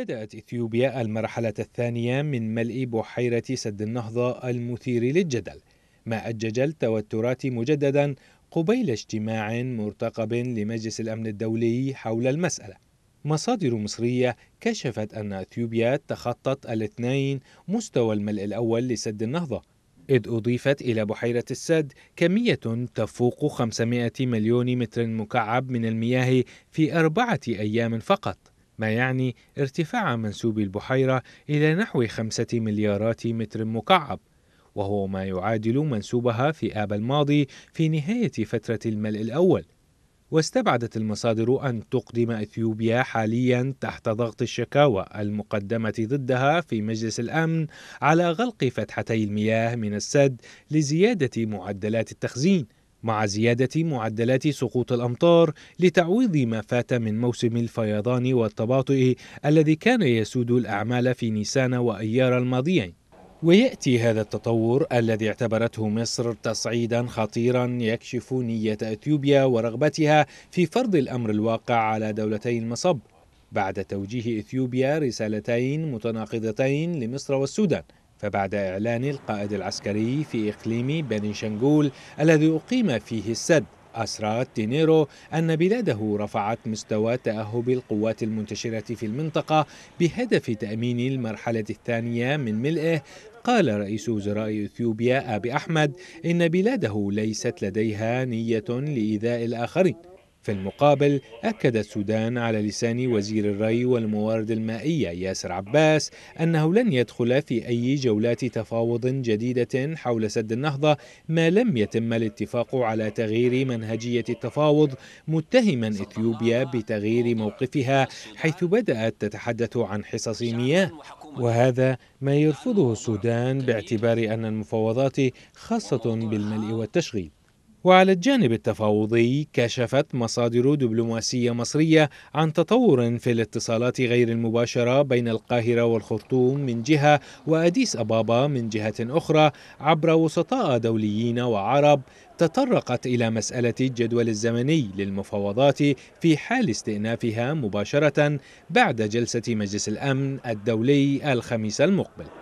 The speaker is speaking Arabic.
بدأت إثيوبيا المرحلة الثانية من ملء بحيرة سد النهضة المثير للجدل ما أجج التوترات مجددا قبيل اجتماع مرتقب لمجلس الأمن الدولي حول المسألة. مصادر مصرية كشفت أن أثيوبيا تخطت الاثنين مستوى الملء الأول لسد النهضة إذ أضيفت إلى بحيرة السد كمية تفوق 500 مليون متر مكعب من المياه في أربعة أيام فقط. ما يعني ارتفاع منسوب البحيرة إلى نحو خمسة مليارات متر مكعب وهو ما يعادل منسوبها في آب الماضي في نهاية فترة الملء الأول. واستبعدت المصادر أن تقدم إثيوبيا حاليا تحت ضغط الشكاوى المقدمة ضدها في مجلس الأمن على غلق فتحتي المياه من السد لزيادة معدلات التخزين. مع زيادة معدلات سقوط الأمطار لتعويض ما فات من موسم الفيضان والتباطؤ الذي كان يسود الأعمال في نيسان وأيار الماضيين. ويأتي هذا التطور الذي اعتبرته مصر تصعيدا خطيرا يكشف نية أثيوبيا ورغبتها في فرض الأمر الواقع على دولتي المصب. بعد توجيه إثيوبيا رسالتين متناقضتين لمصر والسودان. فبعد إعلان القائد العسكري في إقليم بني شنغول الذي أقيم فيه السد أسرات دينيرو أن بلاده رفعت مستوى تأهب القوات المنتشرة في المنطقة بهدف تأمين المرحلة الثانية من ملئه. قال رئيس وزراء إثيوبيا آبي أحمد إن بلاده ليست لديها نية لإيذاء الآخرين. في المقابل أكد السودان على لسان وزير الري والموارد المائية ياسر عباس أنه لن يدخل في أي جولات تفاوض جديدة حول سد النهضة ما لم يتم الاتفاق على تغيير منهجية التفاوض متهما إثيوبيا بتغيير موقفها حيث بدأت تتحدث عن حصص مياه. وهذا ما يرفضه السودان باعتبار أن المفاوضات خاصة بالملء والتشغيل. وعلى الجانب التفاوضي كشفت مصادر دبلوماسية مصرية عن تطور في الاتصالات غير المباشرة بين القاهرة والخرطوم من جهة وأديس أبابا من جهة أخرى عبر وسطاء دوليين وعرب تطرقت إلى مسألة الجدول الزمني للمفاوضات في حال استئنافها مباشرة بعد جلسة مجلس الأمن الدولي الخميس المقبل.